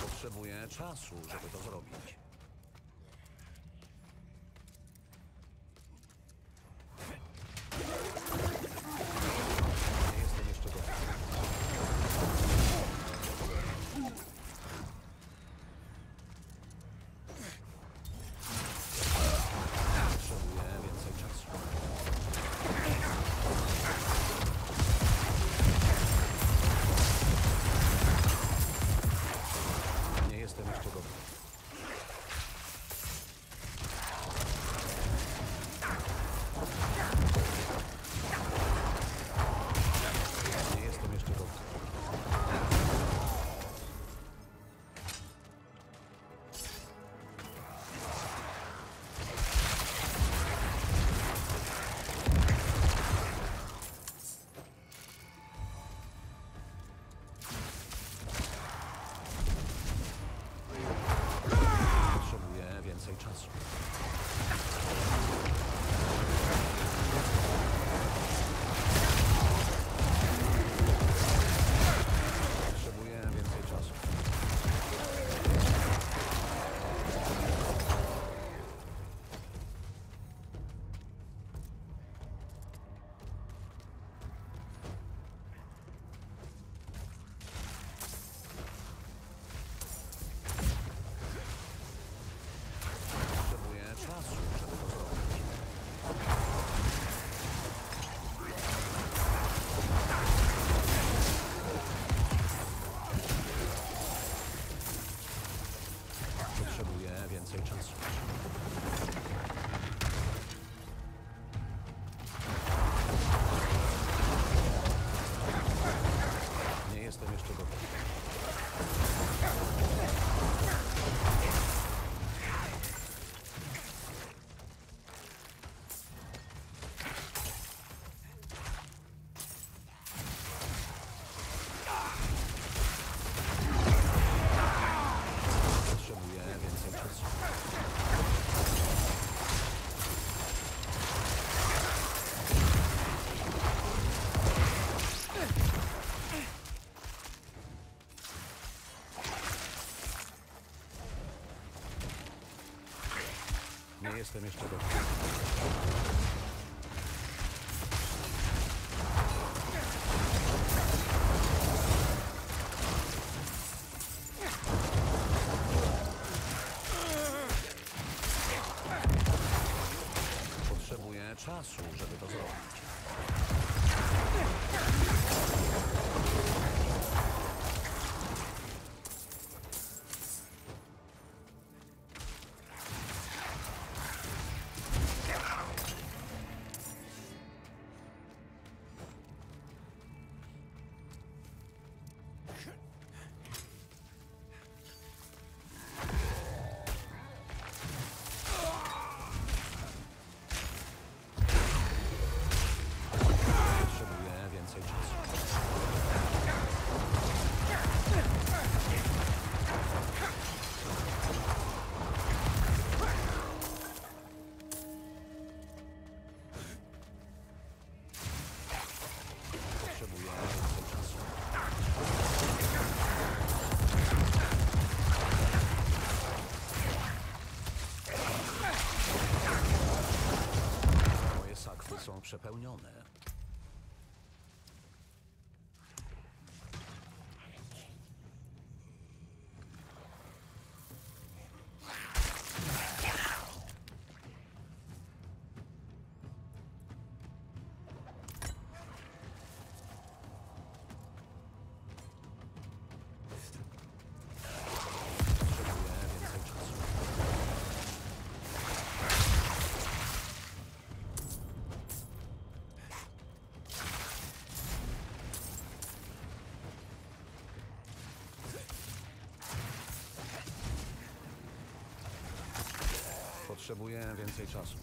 Potrzebuję czasu, żeby to zrobić. este neste adulto. są przepełnione. Potrzebuję więcej czasu.